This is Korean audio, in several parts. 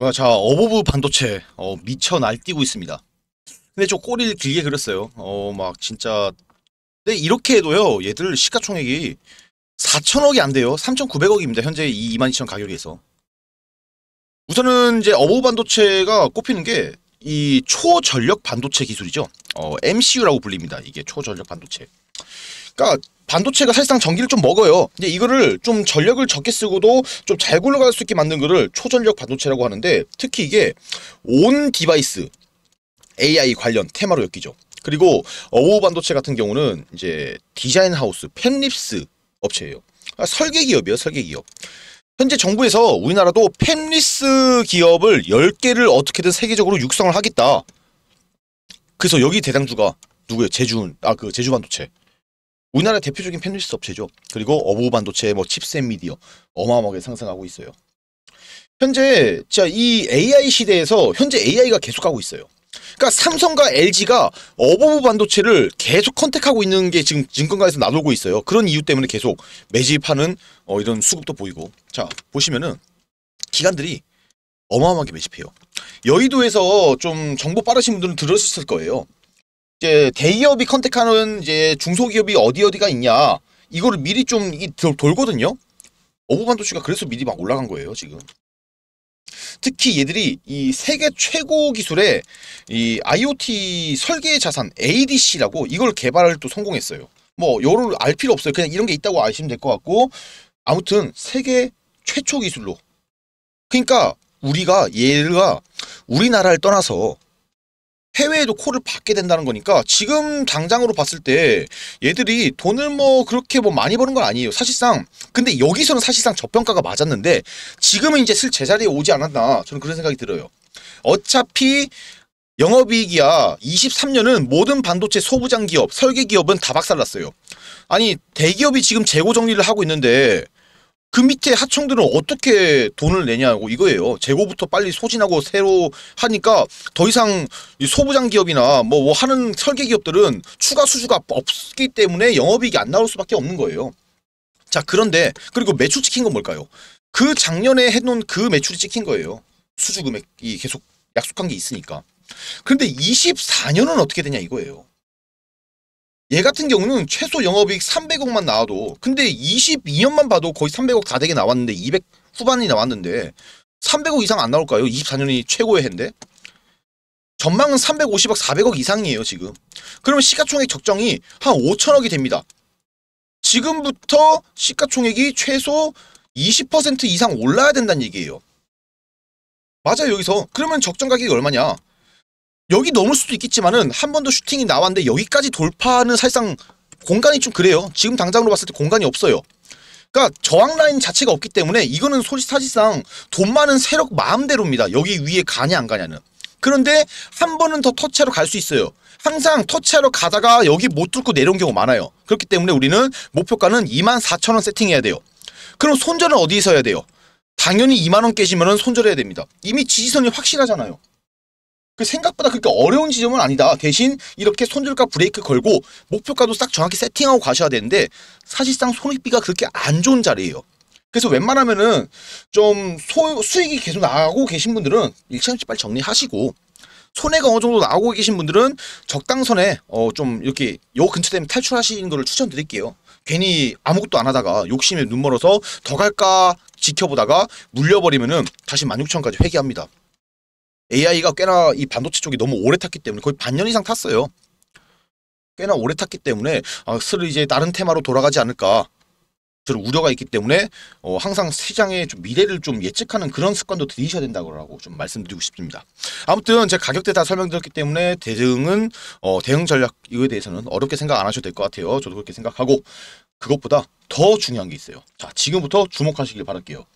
아, 자, 어보브 반도체 어, 미쳐 날뛰고 있습니다. 근데 좀 꼬리를 길게 그렸어요. 어, 막 진짜. 근데 이렇게 해도요, 얘들 시가총액이 4천억이 안 돼요. 3,900억입니다. 현재 이 22,000 가격에서. 우선은 이제 어보브 반도체가 꼽히는 게 이 초저전력 반도체 기술이죠. 어, MCU라고 불립니다. 이게 초저전력 반도체. 그러니까 반도체가 사실상 전기를 좀 먹어요. 근데 이거를 좀 전력을 적게 쓰고도 좀 잘 굴러갈 수 있게 만든 거를 초저전력 반도체라고 하는데 특히 이게 on-device AI 관련 테마로 엮이죠. 그리고 어보브 반도체 같은 경우는 이제 design house fabless 업체예요. 아, 설계 기업이에요, 설계 기업. 현재 정부에서 우리나라도 펜리스 기업을 10개를 어떻게든 세계적으로 육성을 하겠다. 그래서 여기 대장주가 누구예요? 제주, 아, 그 제주 반도체. 우리나라 대표적인 펜리스 업체죠. 그리고 어보브 반도체, 뭐 칩스앤미디어 어마어마하게 상승하고 있어요. 현재 진짜 이 AI 시대에서 현재 AI가 계속 가고 있어요. 그러니까 삼성과 LG가 어보브 반도체를 계속 contact하고 있는 게 지금 증권가에서 나돌고 있어요. 그런 이유 때문에 계속 매집하는 어, 이런 수급도 보이고. 자 보시면은 기관들이 어마어마하게 매집해요. 여의도에서 좀 정보 빠르신 분들은 들으셨을 거예요. 이제 대기업이 contact하는 이제 중소기업이 어디 어디가 있냐 이거를 미리 좀 이 돌거든요. 어부 반도체가 그래서 미리 막 올라간 거예요 지금. 특히 얘들이 이 세계 최고 기술의 이 IoT 설계 자산 ADC라고 이걸 개발을 또 성공했어요. 뭐 요를 알 필요 없어요. 그냥 이런 게 있다고 아시면 될 것 같고 아무튼 세계 최초 기술로. 그러니까 우리가 얘가 우리나라를 떠나서 해외에도 콜을 받게 된다는 거니까 지금 당장으로 봤을 때 얘들이 돈을 뭐 그렇게 뭐 많이 버는 건 아니에요. 사실상 근데 여기서는 사실상 저평가가 맞았는데 지금은 이제 슬 제자리에 오지 않았나 저는 그런 생각이 들어요. 어차피 영업이익이야 23년은 모든 반도체 소부장 기업, 설계 기업은 다 박살났어요. 아니 대기업이 지금 재고 정리를 하고 있는데 그 밑에 하청들은 어떻게 돈을 내냐고 이거예요. 재고부터 빨리 소진하고 새로 하니까 더 이상 소부장 기업이나 뭐, 뭐 하는 설계 기업들은 추가 수주가 없기 때문에 영업이익이 안 나올 수밖에 없는 거예요. 자 그런데 그리고 매출 찍힌 건 뭘까요? 그 작년에 해놓은 그 매출이 찍힌 거예요. 수주 금액이 계속 약속한 게 있으니까. 그런데 24년은 어떻게 되냐 이거예요. 얘 같은 경우는 최소 영업이익 300억만 나와도 근데 22년만 봐도 거의 300억 다 되게 나왔는데 200 후반이 나왔는데 300억 이상 안 나올까요? 24년이 최고의 해인데? 전망은 350억 400억 이상이에요 지금. 그러면 시가총액 적정이 한 5천억이 됩니다. 지금부터 시가총액이 최소 20% 이상 올라야 된다는 얘기예요. 맞아요 여기서. 그러면 적정 가격이 얼마냐 여기 넘을 수도 있겠지만은 한 번 더 슈팅이 나왔는데 여기까지 돌파는 사실상 공간이 좀 그래요. 지금 당장으로 봤을 때 공간이 없어요. 그러니까 저항 라인 자체가 없기 때문에 이거는 사실상 돈 많은 세력 마음대로입니다. 여기 위에 가냐 안 가냐는. 그런데 한 번은 더 터치하러 갈 수 있어요. 항상 터치하러 가다가 여기 못 뚫고 내려온 경우 많아요. 그렇기 때문에 우리는 목표가는 24,000원 세팅해야 돼요. 그럼 손절은 어디서 해야 돼요? 당연히 2만원 깨지면 손절해야 됩니다. 이미 지지선이 확실하잖아요. 그 생각보다 그렇게 어려운 지점은 아니다. 대신 이렇게 손절가 브레이크 걸고 목표가도 딱 정확히 세팅하고 가셔야 되는데 사실상 손익비가 그렇게 안 좋은 자리예요. 그래서 웬만하면은 좀 소, 수익이 계속 나가고 계신 분들은 일차원치 빨리 정리하시고 손해가 어느 정도 나오고 계신 분들은 적당선에 어 좀 이렇게 요 근처 되면 탈출하시는 거를 추천드릴게요. 괜히 아무것도 안 하다가 욕심에 눈 멀어서 더 갈까 지켜보다가 물려버리면은 다시 16,000까지 회귀합니다. AI가 꽤나 이 반도체 쪽이 너무 오래 탔기 때문에 거의 반년 이상 탔어요. 꽤나 오래 탔기 때문에 아, 슬 이제 다른 테마로 돌아가지 않을까 저는 우려가 있기 때문에 어, 항상 시장의 좀 미래를 좀 예측하는 그런 습관도 들이셔야 된다고 좀 말씀드리고 싶습니다. 아무튼 제가 가격대 다 설명드렸기 때문에 대응은 어, 대응 전략 이거에 대해서는 어렵게 생각 안 하셔도 될 것 같아요. 저도 그렇게 생각하고 그것보다 더 중요한 게 있어요. 자 지금부터 주목하시길 바랄게요.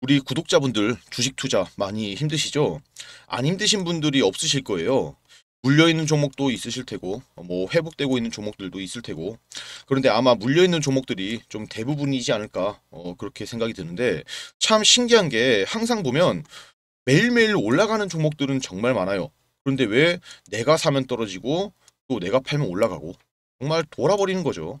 우리 구독자분들 주식 투자 많이 힘드시죠? 안 힘드신 분들이 없으실 거예요. 물려있는 종목도 있으실 테고 뭐 회복되고 있는 종목들도 있을 테고 그런데 아마 물려있는 종목들이 좀 대부분이지 않을까 어, 그렇게 생각이 드는데 참 신기한 게 항상 보면 매일매일 올라가는 종목들은 정말 많아요. 그런데 왜 내가 사면 떨어지고 또 내가 팔면 올라가고 정말 돌아버리는 거죠.